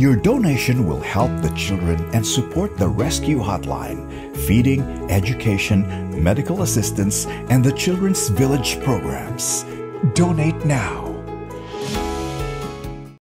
Your donation will help the children and support the rescue hotline, feeding, education, medical assistance, and the Children's Village programs. Donate now